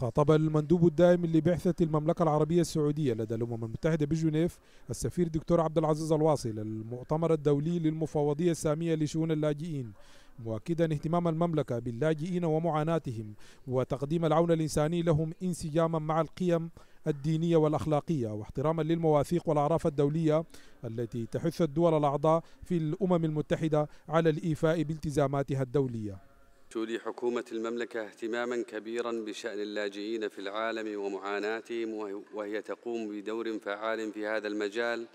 خاطب المندوب الدائم لبعثة المملكة العربية السعودية لدى الأمم المتحدة بجنيف السفير دكتور عبد العزيز الواصل المؤتمر الدولي للمفوضية السامية لشؤون اللاجئين مؤكدا اهتمام المملكة باللاجئين ومعاناتهم وتقديم العون الإنساني لهم انسجاما مع القيم الدينية والأخلاقية واحتراما للمواثيق والأعراف الدولية التي تحث الدول الأعضاء في الأمم المتحدة على الإيفاء بالتزاماتها الدولية. تولي حكومة المملكة اهتماما كبيرا بشأن اللاجئين في العالم ومعاناتهم وهي تقوم بدور فعال في هذا المجال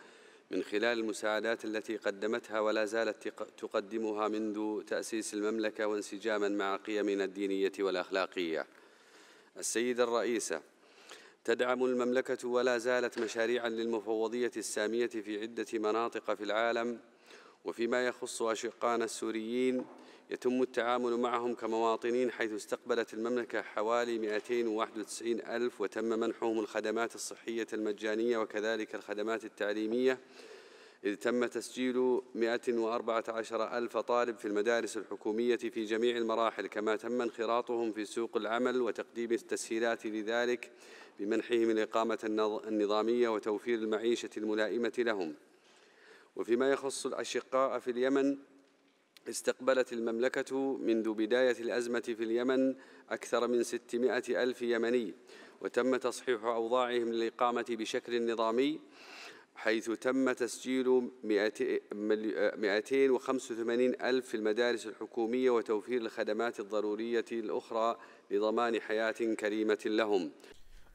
من خلال المساعدات التي قدمتها ولا زالت تقدمها منذ تأسيس المملكة وانسجاما مع قيمنا الدينية والأخلاقية. السيدة الرئيسة تدعم المملكة ولا زالت مشاريعا للمفوضية السامية في عدة مناطق في العالم وفيما يخص أشقانا السوريين يتم التعامل معهم كمواطنين حيث استقبلت المملكة حوالي 291 ألف وتم منحهم الخدمات الصحية المجانية وكذلك الخدمات التعليمية. إذ تم تسجيل 114 ألف طالب في المدارس الحكومية في جميع المراحل كما تم انخراطهم في سوق العمل وتقديم التسهيلات لذلك بمنحهم الإقامة النظامية وتوفير المعيشة الملائمة لهم. وفيما يخص الأشقاء في اليمن استقبلت المملكة منذ بداية الأزمة في اليمن أكثر من 600 ألف يمني وتم تصحيح أوضاعهم للإقامة بشكل نظامي حيث تم تسجيل 285 ألف في المدارس الحكومية وتوفير الخدمات الضرورية الأخرى لضمان حياة كريمة لهم.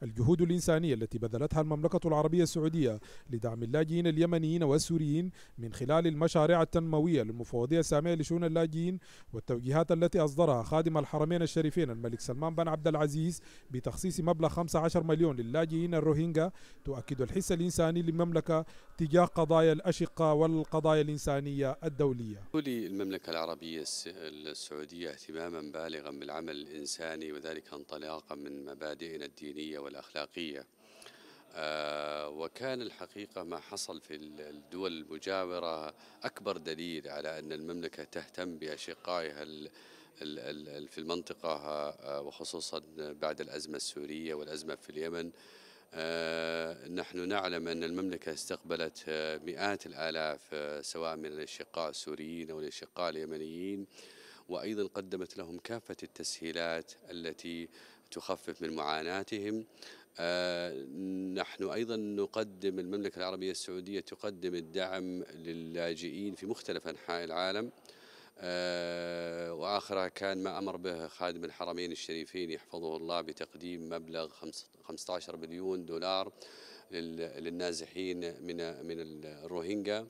الجهود الإنسانية التي بذلتها المملكة العربية السعودية لدعم اللاجئين اليمنيين والسوريين من خلال المشاريع التنموية للمفوضية السامية لشؤون اللاجئين والتوجيهات التي أصدرها خادم الحرمين الشريفين الملك سلمان بن عبد العزيز بتخصيص مبلغ 15 مليون للاجئين الروهينجا تؤكد الحس الإنساني للمملكة تجاه قضايا الأشقة والقضايا الإنسانية الدولية. المملكة العربية السعودية اهتماما بالغا بالعمل الإنساني وذلك انطلاقا من مبادئنا الدينية والأخلاقية. آه وكان الحقيقة ما حصل في الدول المجاورة أكبر دليل على أن المملكة تهتم بأشقائها في المنطقة آه وخصوصا بعد الأزمة السورية والأزمة في اليمن. آه نحن نعلم أن المملكة استقبلت مئات الآلاف سواء من الأشقاء السوريين أو الأشقاء اليمنيين. وأيضا قدمت لهم كافة التسهيلات التي تخفف من معاناتهم. آه نحن أيضا نقدم المملكة العربية السعودية تقدم الدعم للاجئين في مختلف أنحاء العالم. آه وآخرها كان ما أمر به خادم الحرمين الشريفين يحفظه الله بتقديم مبلغ 15 مليون دولار للنازحين من من الروهينجا.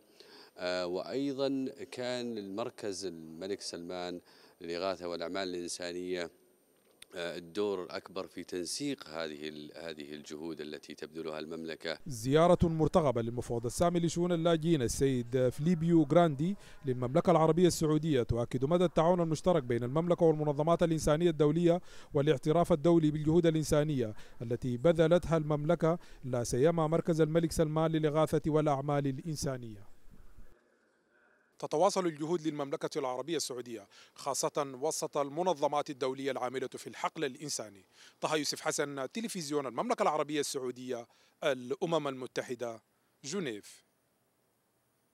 آه وأيضا كان المركز الملك سلمان للإغاثة والأعمال الإنسانية الدور الأكبر في تنسيق هذه هذه الجهود التي تبذلها المملكة. زيارة مرتقبة للمفوض السامي لشؤون اللاجئين السيد فليبيو جراندي للمملكة العربية السعودية. تؤكد مدى التعاون المشترك بين المملكة والمنظمات الإنسانية الدولية والاعتراف الدولي بالجهود الإنسانية التي بذلتها المملكة لا سيما مركز الملك سلمان للإغاثة والأعمال الإنسانية. تتواصل الجهود للمملكة العربية السعودية خاصة وسط المنظمات الدولية العاملة في الحقل الإنساني. طه يوسف حسن تلفزيون المملكة العربية السعودية الأمم المتحدة جنيف.